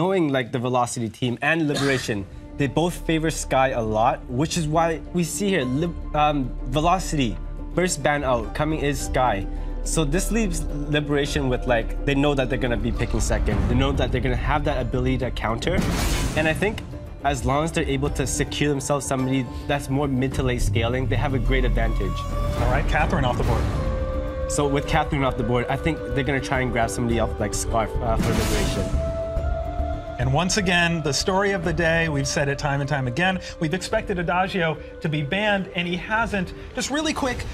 knowing like the Velocity team and Liberation, they both favor Skye a lot, which is why we see here um, Velocity first ban out coming is Skye. So this leaves Liberation with like they know that they're gonna be picking second. They know that they're gonna have that ability to counter, and I think as long as they're able to secure themselves somebody that's more mid to late scaling, they have a great advantage. All right, Catherine off the board. So with Catherine off the board, I think they're gonna try and grab somebody off like Skaarf uh, for Liberation. And once again, the story of the day, we've said it time and time again, we've expected Adagio to be banned, and he hasn't. Just really quick,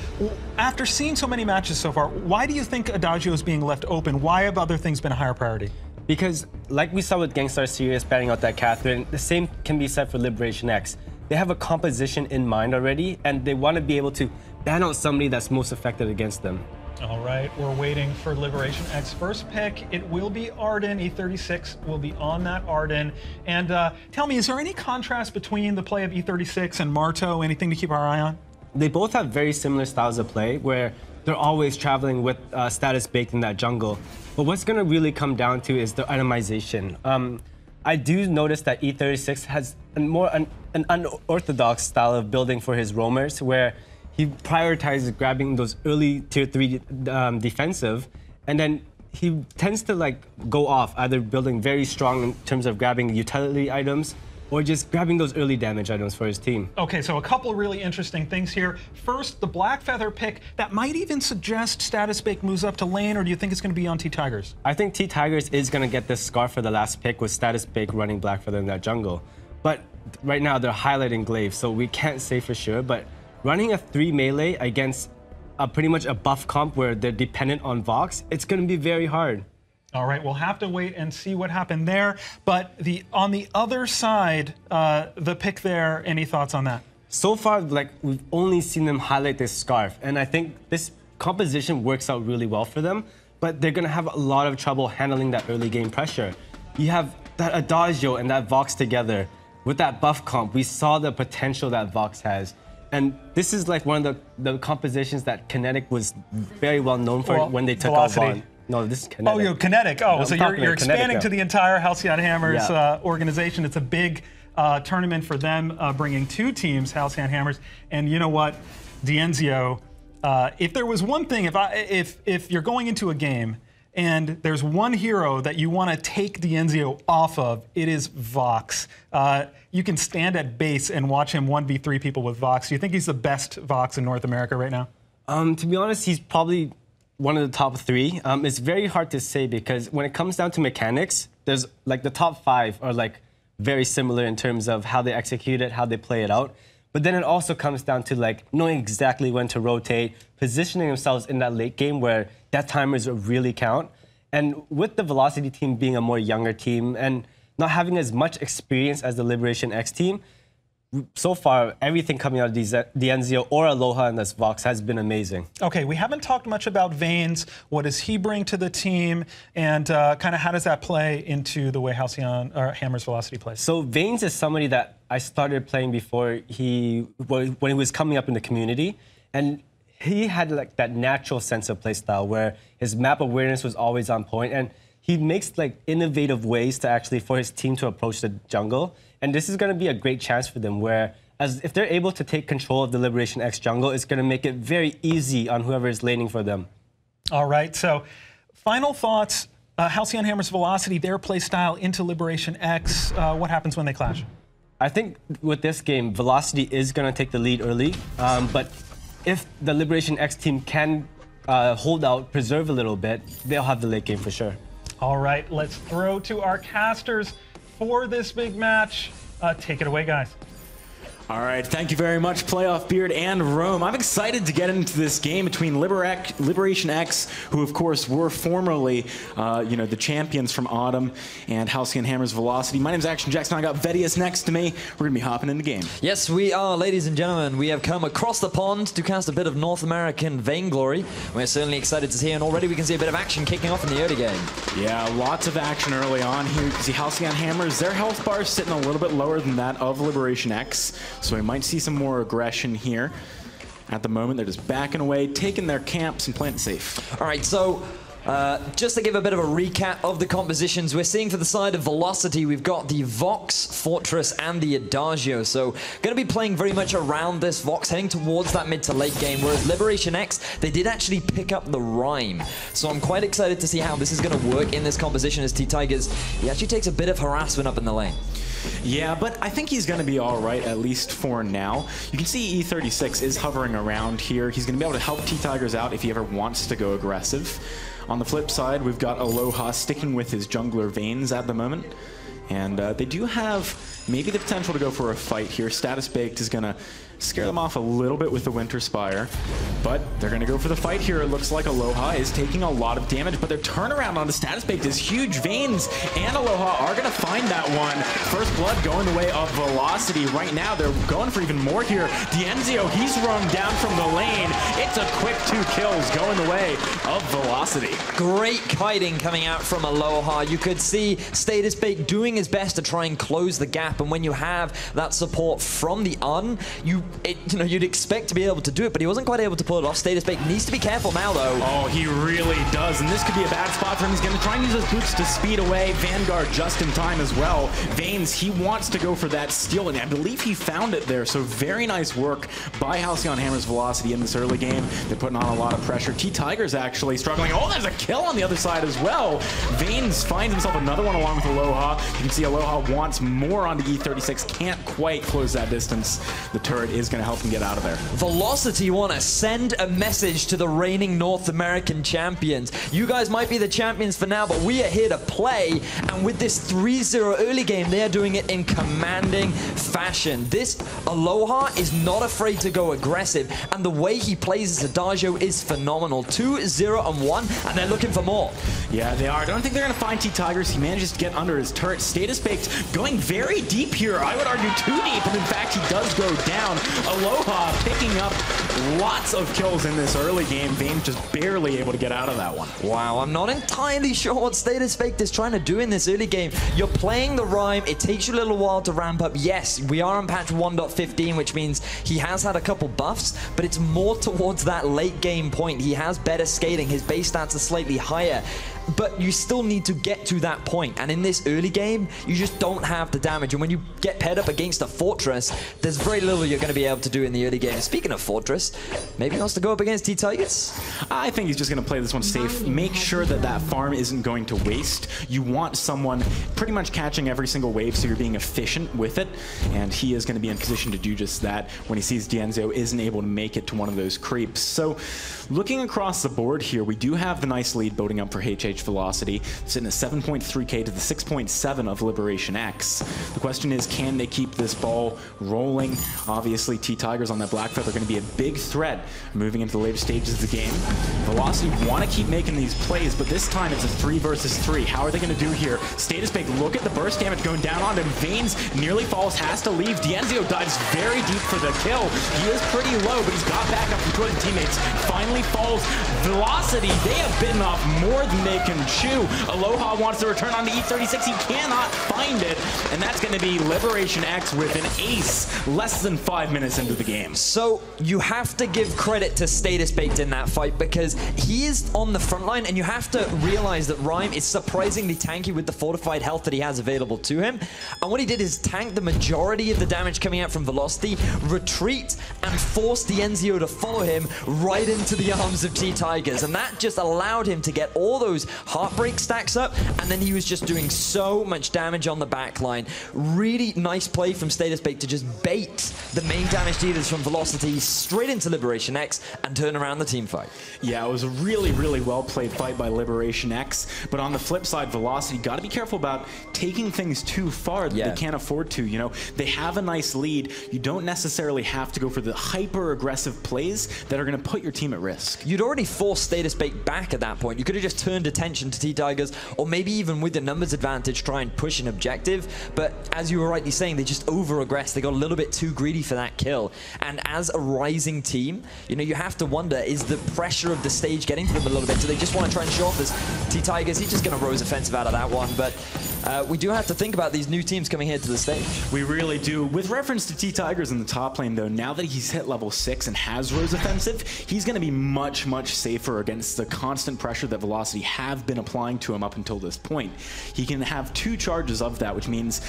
after seeing so many matches so far, why do you think Adagio is being left open? Why have other things been a higher priority? Because, like we saw with Gangstar Sirius banning out that Catherine, the same can be said for Liberation X. They have a composition in mind already, and they want to be able to ban out somebody that's most effective against them. All right, we're waiting for Liberation X first pick. It will be Ardan. E36 will be on that Ardan. And uh, tell me, is there any contrast between the play of E36 and Marto? Anything to keep our eye on? They both have very similar styles of play, where they're always traveling with uh, status baked in that jungle. But what's going to really come down to is the itemization. Um, I do notice that E36 has a more an, an unorthodox style of building for his roamers, where he prioritizes grabbing those early tier three um, defensive, and then he tends to like go off either building very strong in terms of grabbing utility items or just grabbing those early damage items for his team. Okay, so a couple really interesting things here. First, the Black Feather pick that might even suggest Status Bake moves up to lane, or do you think it's going to be on T Tigers? I think T Tigers is going to get this Skaarf for the last pick with Status Bake running Black Feather in that jungle. But right now they're highlighting Glaive, so we can't say for sure. But running a three melee against a pretty much a buff comp where they're dependent on Vox, it's going to be very hard. All right, we'll have to wait and see what happened there. But the on the other side, uh, the pick there. Any thoughts on that? So far, like we've only seen them highlight this Skaarf, and I think this composition works out really well for them. But they're gonna have a lot of trouble handling that early game pressure. You have that Adagio and that Vox together with that buff comp. We saw the potential that Vox has. And this is like one of the, the compositions that Kinetic was very well known for Well, when they took Velocity. out Vaughn. No, this is Kinetic. Oh, you're kinetic. Oh, I'm so you're, you're about Kinetic expanding to the entire Halcyon Hammers Yeah. uh, organization. It's a big uh, tournament for them, uh, bringing two teams, Halcyon Hammers. And you know what, DNZio, uh, if there was one thing, if I, if if you're going into a game and there's one hero that you want to take DNZio off of, it is Vox. Uh, you can stand at base and watch him 1v3 people with Vox. Do you think he's the best Vox in North America right now? Um, to be honest, he's probably one of the top three. Um, it's very hard to say because when it comes down to mechanics, there's like the top five are like very similar in terms of how they execute it, how they play it out. But then it also comes down to like knowing exactly when to rotate, positioning themselves in that late game where that timers really count. And with the Velocity team being a more younger team and not having as much experience as the Liberation X team, so far everything coming out of DNZio or Aloha in this Vox has been amazing. Okay, we haven't talked much about Vains. What does he bring to the team, and uh, kind of how does that play into the way Halcyon or Hammer's Velocity plays? So Vains is somebody that I started playing before he when he was coming up in the community, and he had like that natural sense of playstyle where his map awareness was always on point, and he makes like innovative ways to actually for his team to approach the jungle, and this is going to be a great chance for them where. As if they're able to take control of the Liberation X jungle, it's going to make it very easy on whoever is laning for them. All right, so final thoughts. Uh, Halcyon Hammer's Velocity, their play style into Liberation X. Uh, what happens when they clash? I think with this game, Velocity is going to take the lead early. Um, but if the Liberation X team can uh, hold out, preserve a little bit, they'll have the late game for sure. All right, let's throw to our casters for this big match. Uh, take it away, guys. All right, thank you very much, Playoff Beard and Rome. I'm excited to get into this game between Liberec- Liberation X, who of course were formerly, uh, you know, the champions from Autumn, and Halcyon Hammer's Velocity. My name's Action Jackson. I got Vedius next to me. We're gonna be hopping in the game. Yes, we are, ladies and gentlemen. We have come across the pond to cast a bit of North American vainglory. We're certainly excited to see, and already we can see a bit of action kicking off in the early game. Yeah, lots of action early on here. You can see Halcyon Hammers, their health bar is sitting a little bit lower than that of Liberation X, so we might see some more aggression here. At the moment, they're just backing away, taking their camps and playing safe. All right, so Uh, just to give a bit of a recap of the compositions, we're seeing for the side of Velocity, we've got the Vox, Fortress, and the Adagio. So going to be playing very much around this Vox, heading towards that mid to late game, whereas Liberation X, they did actually pick up the Reim. So I'm quite excited to see how this is going to work in this composition as T-Tigers, he actually takes a bit of harassment up in the lane. Yeah, but I think he's going to be all right, at least for now. You can see E36 is hovering around here. He's going to be able to help T-Tigers out if he ever wants to go aggressive. On the flip side, we've got Aloha sticking with his jungler Vains at the moment. And uh, they do have maybe the potential to go for a fight here. Status Baked is going to scare them off a little bit with the Winter Spire. But they're going to go for the fight here. It looks like Aloha is taking a lot of damage, but their turnaround on the Status Baked is huge. Vains and Aloha are going to find that one. First Blood going the way of Velocity. Right now, they're going for even more here. DNZio, he's run down from the lane. It's a quick two kills going the way of Velocity. Great kiting coming out from Aloha. You could see Status Bake doing his best to try and close the gap. And when you have that support from the Un, you it, you know, you'd expect to be able to do it, but he wasn't quite able to pull it off. Status Bake needs to be careful now, though. Oh, he really does, and this could be a bad spot for him. He's going to try and use his boots to speed away Vanguard just in time as well. Vains, he wants to go for that steal, and I believe he found it there, so very nice work by Halcyon Hammer's Velocity in this early game. They're putting on a lot of pressure. T-Tiger's actually struggling. Oh, there's a kill on the other side as well. Vains finds himself another one along with Aloha. You can see Aloha wants more on the E36, can't quite close that distance. The turret is going to help him get out of there. Velocity want to send a message to the reigning North American champions. You guys might be the champions for now, but we are here to play. And with this 3-0 early game, they are doing it in commanding fashion. This Aloha is not afraid to go aggressive, and the way he plays as Adagio is phenomenal. 2-0 and 1, and they're looking for more. Yeah, they are. I don't think they're going to find T-Tigers. He manages to get under his turret. Status Baked going very deep here. I would argue too deep, and in fact, he does go down. Aloha picking up lots of kills in this early game. Vains just barely able to get out of that one. Wow, I'm not entirely sure what Status Baked is trying to do in this early game. You're playing the Reim. It takes you a little while to ramp up. Yes, we are on patch 1.15, which means he has had a couple buffs, but it's more towards that late game point. He has better skating. His base stats are slightly higher but you still need to get to that point. And in this early game, you just don't have the damage. And when you get paired up against a Fortress, there's very little you're going to be able to do in the early game. Speaking of Fortress, maybe he wants to go up against T-Tigers? I think he's just going to play this one safe. Make sure that that farm isn't going to waste. You want someone pretty much catching every single wave so you're being efficient with it. And he is going to be in position to do just that when he sees DNZio isn't able to make it to one of those creeps. So looking across the board here, we do have the nice lead building up for HH velocity, sitting at 7.3k to the 6.7 of Liberation X. The question is, can they keep this ball rolling? Obviously, T-Tigers on that Black Feather are going to be a big threat moving into the later stages of the game. Velocity want to keep making these plays, but this time it's a three versus three. How are they going to do here? Status Baked, look at the burst damage going down on him. Vains nearly falls, has to leave. DNZio dives very deep for the kill. He is pretty low, but he's got back up from two teammates. Finally falls. Velocity, they have bitten off more than they can chew. Aloha wants to return on the E36. He cannot find it. And that's going to be Liberation X with an ace less than five minutes into the game. So you have to give credit to Status Baked in that fight because he is on the front line and you have to realize that Reim is surprisingly tanky with the fortified health that he has available to him. And what he did is tank the majority of the damage coming out from Velocity, retreat, and force DNZio to follow him right into the arms of T-Tigers. And that just allowed him to get all those Heartbreak stacks up, and then he was just doing so much damage on the backline. Really nice play from Status Bait to just bait the main damage dealers from Velocity straight into Liberation X and turn around the team fight. Yeah, it was a really, really well played fight by Liberation X. But on the flip side, Velocity got to be careful about taking things too far that Yeah. they can't afford to. You know, they have a nice lead. You don't necessarily have to go for the hyper aggressive plays that are going to put your team at risk. You'd already forced Status Bait back at that point. You could have just turned attention to T-Tigers, or maybe even with the numbers advantage, try and push an objective. But as you were rightly saying, they just over-aggressed. They got a little bit too greedy for that kill. And as a rising team, you know, you have to wonder, is the pressure of the stage getting to them a little bit? Do they just want to try and show off as T-Tigers? He's just going to Rose offensive out of that one. But uh, we do have to think about these new teams coming here to the stage. We really do. With reference to T Tigers in the top lane, though, now that he's hit level 6 and has Rose Offensive, he's going to be much, much safer against the constant pressure that Velocity have been applying to him up until this point. He can have two charges of that, which means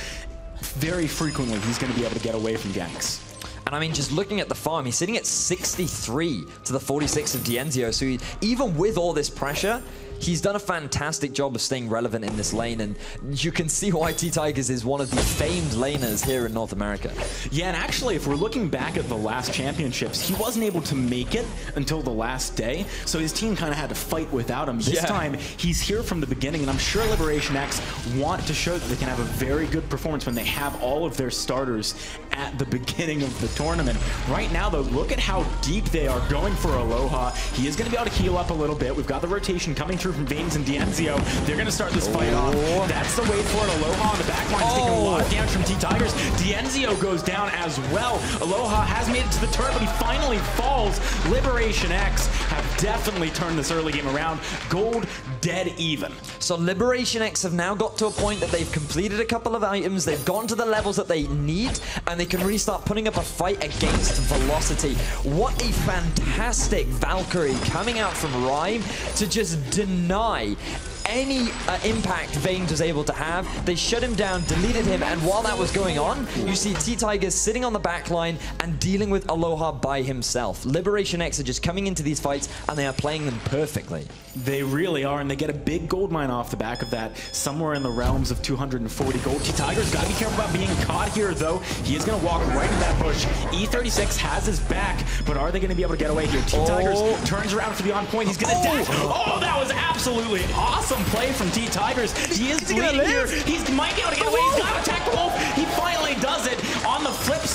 very frequently he's going to be able to get away from ganks. And I mean, just looking at the farm, he's sitting at 63 to the 46 of DNZio. So he, even with all this pressure, he's done a fantastic job of staying relevant in this lane, and you can see why T Tigers is one of the famed laners here in North America. Yeah, and actually, if we're looking back at the last championships, he wasn't able to make it until the last day, so his team kind of had to fight without him. This Yeah. time, he's here from the beginning, and I'm sure Liberation X want to show that they can have a very good performance when they have all of their starters at the beginning of the tournament. Right now, though, look at how deep they are going for Aloha. He is going to be able to heal up a little bit. We've got the rotation coming through from Vains and DNZio. They're going to start this fight off. Oh. That's the way for it. Aloha on the back line, taking a oh. lot of damage from T-Tigers. DNZio goes down as well. Aloha has made it to the turret, but he finally falls. Liberation X have definitely turned this early game around. Gold dead even. So Liberation X have now got to a point that they've completed a couple of items, they've gone to the levels that they need, and they can really start putting up a fight against Velocity. What a fantastic Valkyrie coming out from Reim to just deny any uh, impact Vains was able to have. They shut him down, deleted him, and while that was going on, you see T-Tiger sitting on the back line and dealing with Aloha by himself. Liberation X are just coming into these fights, and they are playing them perfectly. They really are, and they get a big gold mine off the back of that, somewhere in the realms of 240 gold. T-Tigers got to be careful about being caught here, though. He is going to walk right in that bush. E36 has his back, but are they going to be able to get away here? T-Tigers Oh. turns around for the on point. He's going to oh. dash. Oh, that was absolutely awesome play from T-Tigers. He is Is he bleeding here. He might be able to get away. He's got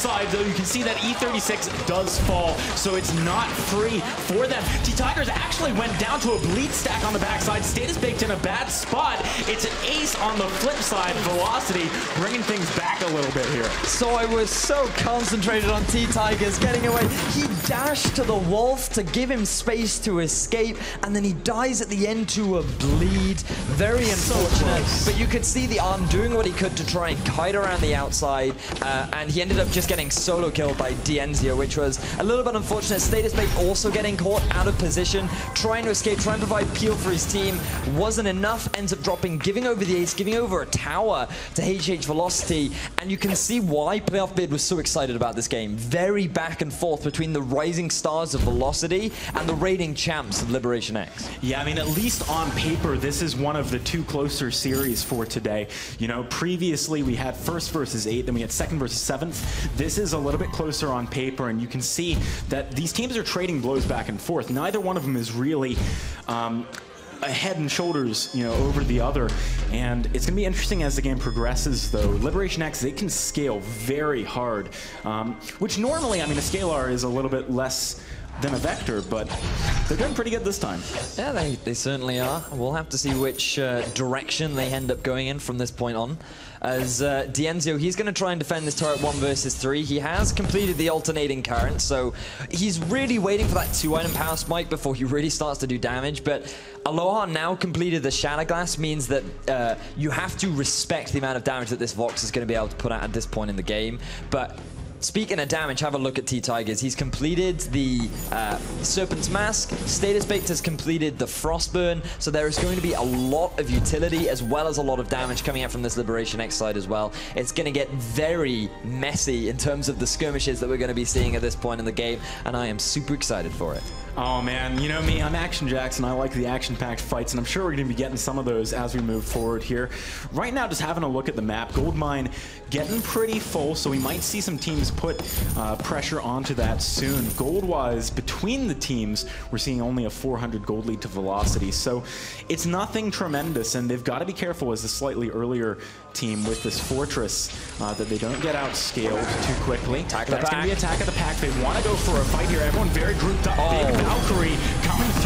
side, though, you can see that E36 does fall, so it's not free for them. T-Tigers actually went down to a bleed stack on the backside. Status baked in a bad spot. It's an ace on the flip side. Velocity bringing things back a little bit here. So I was so concentrated on T-Tigers getting away. He dashed to the wolf to give him space to escape, and then he dies at the end to a bleed. Very unfortunate. but you could see the arm doing what he could to try and kite around the outside, uh, and he ended up just getting solo killed by DNZio, which was a little bit unfortunate. Status Bait also getting caught out of position, trying to escape, trying to provide peel for his team. Wasn't enough, ends up dropping, giving over the ace, giving over a tower to HH Velocity, and you can see why Playoff Beard was so excited about this game. Very back and forth between the rising stars of Velocity and the reigning champs of Liberation X. Yeah, I mean, at least on paper, this is one of the two closer series for today. You know, previously we had first versus eight, then we had second versus seventh. This is a little bit closer on paper, and you can see that these teams are trading blows back and forth. Neither one of them is really. Um, head and shoulders, you know, over the other. And it's going to be interesting as the game progresses, though. Liberation X, they can scale very hard, um, which normally, I mean, a scalar is a little bit less than a vector, but they're doing pretty good this time. Yeah, they, they certainly are. We'll have to see which uh, direction they end up going in from this point on. As uh, DNZio, he's going to try and defend this turret 1 versus 3. He has completed the alternating current, so he's really waiting for that 2-item power spike before he really starts to do damage. But Aloha now completed the Shatterglass means that uh, you have to respect the amount of damage that this Vox is going to be able to put out at this point in the game. But Speaking of damage, have a look at T-Tigers. He's completed the uh, Serpent's Mask. Status Baked has completed the Frostburn. So there is going to be a lot of utility as well as a lot of damage coming out from this Liberation X side as well. It's going to get very messy in terms of the skirmishes that we're going to be seeing at this point in the game. And I am super excited for it. Oh man, you know me, I'm Action Jackson. I like the action-packed fights, and I'm sure we're going to be getting some of those as we move forward here. Right now, just having a look at the map, Goldmine getting pretty full, so we might see some teams put uh, pressure onto that soon. Gold-wise, between the teams, we're seeing only a 400 gold lead to Velocity, so it's nothing tremendous, and they've got to be careful as the slightly earlier team with this Fortress uh, that they don't get outscaled too quickly. Attack the That's going to be attack of the pack. They want to go for a fight here. Everyone very grouped up. Oh. Big Valkyrie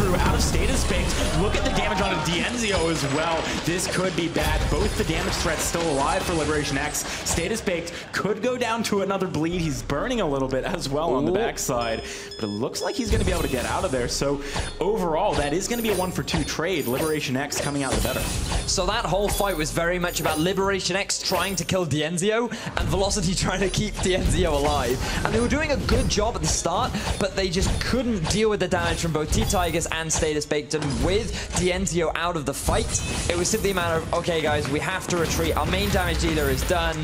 through out of status baked. Look at the damage on DNZio as well. This could be bad. Both the damage threats still alive for Liberation X. Status baked could go down to another bleed. He's burning a little bit as well on the backside, but it looks like he's going to be able to get out of there. So overall, that is going to be a one for two trade. Liberation X coming out the better. So that whole fight was very much about Liberation X trying to kill DNZio and Velocity trying to keep DNZio alive. And they were doing a good job at the start, but they just couldn't deal with the damage from both T-Tigers and Status Baked. With DNZio out of the fight, it was simply a matter of, okay guys, we have to retreat. Our main damage dealer is done.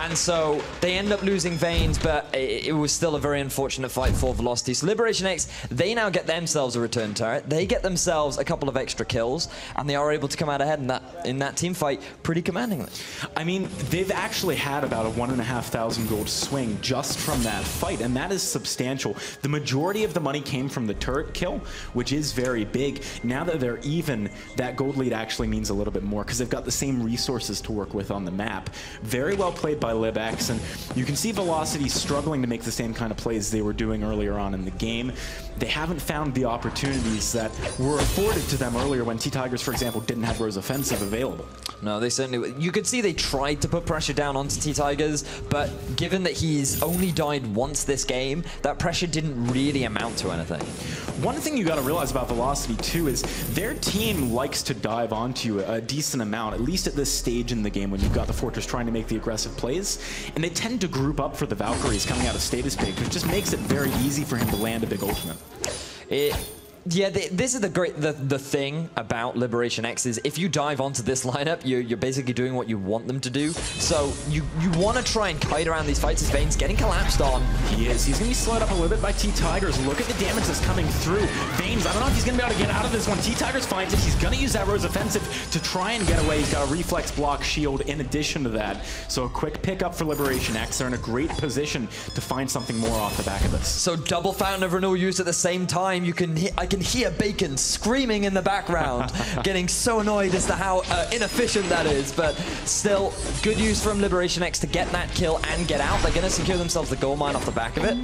And so they end up losing Vains, but it, it was still a very unfortunate fight for Velocity. So Liberation X, they now get themselves a return turret. They get themselves a couple of extra kills, and they are able to come out ahead in that in that team fight pretty commandingly. I mean, they've actually had about a one and a half thousand gold swing just from that fight, and that is substantial. The majority of the money came from the turret kill, which is very big. Now that they're even, that gold lead actually means a little bit more because they've got the same resources to work with on the map. Very well played by LibX, and you can see Velocity struggling to make the same kind of plays they were doing earlier on in the game. They haven't found the opportunities that were afforded to them earlier when T-Tigers, for example, didn't have Rose Offensive available. No, they certainly. You could see they tried to put pressure down onto T Tigers, but given that he's only died once this game, that pressure didn't really amount to anything. One thing you got to realize about Velocity too is their team likes to dive onto you a decent amount, at least at this stage in the game when you've got the Fortress trying to make the aggressive plays, and they tend to group up for the Valkyries coming out of Status Baked, which just makes it very easy for him to land a big ultimate. It, yeah, th this is the great the, the thing about Liberation X is if you dive onto this lineup, you're, you're basically doing what you want them to do. So you you want to try and kite around these fights as Vains's getting collapsed on. He is. He's going to be slowed up a little bit by T-Tigers. Look at the damage that's coming through. Vains, I don't know if he's going to be able to get out of this one. T-Tigers finds it. He's going to use that Rose Offensive to try and get away. He's got a reflex block shield in addition to that. So a quick pickup for Liberation X. They're in a great position to find something more off the back of this. So double fountain of renewal used at the same time. You can he- I can hear Bacon screaming in the background, getting so annoyed as to how uh, inefficient that is. But still, good use from Liberation X to get that kill and get out. They're going to secure themselves the gold mine off the back of it.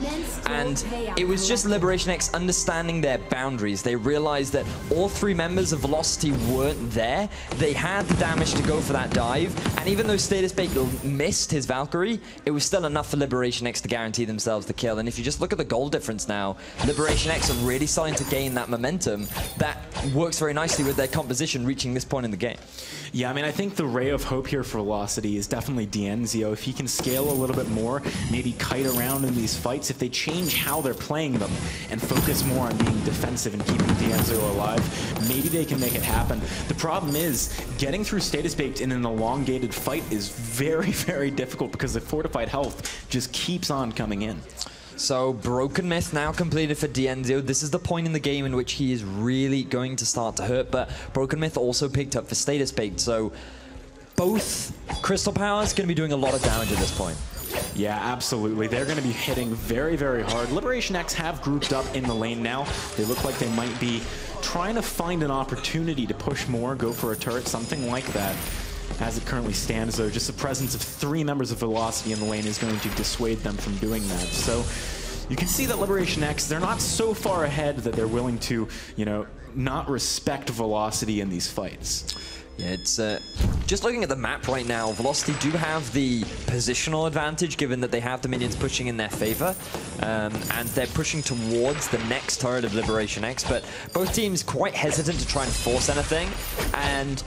And it was just Liberation X understanding their boundaries. They realized that all three members of Velocity weren't there. They had the damage to go for that dive. And even though Status Bacon missed his Valkyrie, it was still enough for Liberation X to guarantee themselves the kill. And if you just look at the goal difference now, Liberation X are really starting to gain that momentum that works very nicely with their composition reaching this point in the game. Yeah, I mean, I think the ray of hope here for Velocity is definitely DNZio. If he can scale a little bit more, maybe kite around in these fights, if they change how they're playing them and focus more on being defensive and keeping DNZio alive, maybe they can make it happen. The problem is, getting through Status Baked in an elongated fight is very, very difficult because the fortified health just keeps on coming in. So Broken Myth now completed for DNZio. This is the point in the game in which he is really going to start to hurt, but Broken Myth also picked up for Status Baked, so both Crystal Powers going to be doing a lot of damage at this point. Yeah, absolutely. They're going to be hitting very, very hard. Liberation X have grouped up in the lane now. They look like they might be trying to find an opportunity to push more, go for a turret, something like that. As it currently stands, though, just the presence of three members of Velocity in the lane is going to dissuade them from doing that. So you can see that Liberation X, they're not so far ahead that they're willing to, you know, not respect Velocity in these fights. Yeah, it's uh, just looking at the map right now. Velocity do have the positional advantage, given that they have the minions pushing in their favor, um, and they're pushing towards the next turret of Liberation X. But both teams quite hesitant to try and force anything, and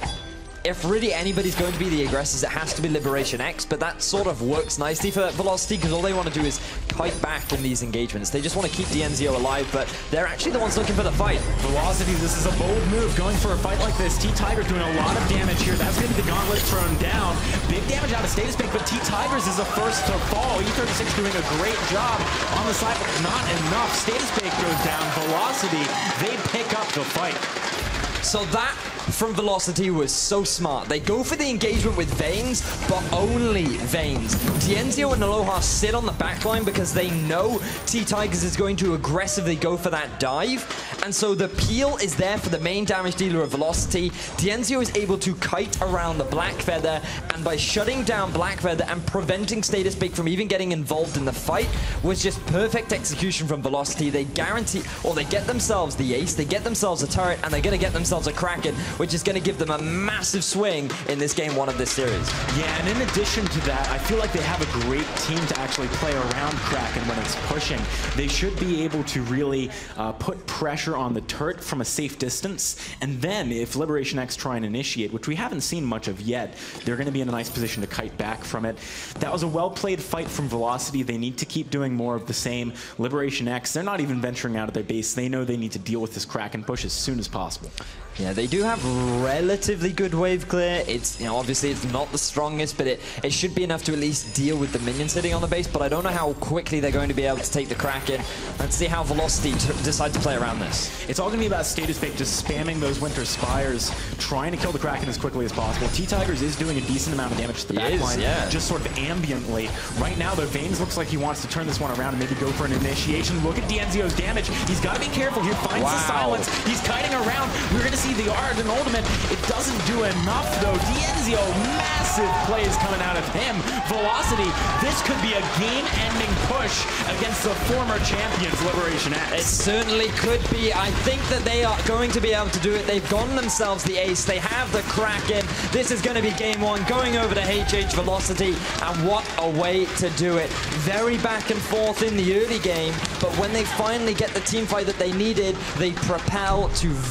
if really anybody's going to be the aggressors, it has to be Liberation X, but that sort of works nicely for Velocity because all they want to do is kite back in these engagements. They just want to keep DNZio alive, but they're actually the ones looking for the fight. Velocity, this is a bold move going for a fight like this. T-Tiger's doing a lot of damage here. That's going to be the gauntlet thrown down. Big damage out of status pick, but T-Tigers is the first to fall. E36 doing a great job on the side, but not enough. Status pick goes down. Velocity, they pick up the fight. So that from Velocity was so smart. They go for the engagement with Vains, but only Vains. DNZio and Aloha sit on the backline because they know T-Tigers is going to aggressively go for that dive. And so the peel is there for the main damage dealer of Velocity. DNZio is able to kite around the Black Feather, and by shutting down Black Feather and preventing Status Baked from even getting involved in the fight was just perfect execution from Velocity. They guarantee, or they get themselves the ace, they get themselves a turret, and they're going to get themselves a Kraken, which is going to give them a massive swing in this game one of this series. Yeah, and in addition to that, I feel like they have a great team to actually play around Kraken when it's pushing. They should be able to really uh, put pressure on the turret from a safe distance, and then if Liberation X try and initiate, which we haven't seen much of yet, they're going to be in a nice position to kite back from it. That was a well-played fight from Velocity. They need to keep doing more of the same. Liberation X, they're not even venturing out of their base. They know they need to deal with this Kraken push as soon as possible. Yeah, they do have relatively good wave clear. It's, you know, obviously it's not the strongest, but it, it should be enough to at least deal with the minions sitting on the base, but I don't know how quickly they're going to be able to take the Kraken. Let's see how Velocity decide to play around this. It's all going to be about status bait, just spamming those Winter Spires, trying to kill the Kraken as quickly as possible. T-Tigers is doing a decent amount of damage to the is, backline, yeah. just sort of ambiently. Right now, the Vains looks like he wants to turn this one around and maybe go for an initiation. Look at DNZio's damage. He's got to be careful here. Finds Wow. the silence. He's kiting around. We're going to see the Ardan Ultimate. It doesn't do enough, though. DNZio, massive plays coming out of him. Velocity, this could be a game-ending push against the former champions, Liberation It certainly could be. I think that they are going to be able to do it. They've gotten themselves the ace. They have the Kraken. This is going to be game one, going over to HH Velocity. And what a way to do it. Very back and forth in the early game, but when they finally get the team fight that they needed, they propel to victory.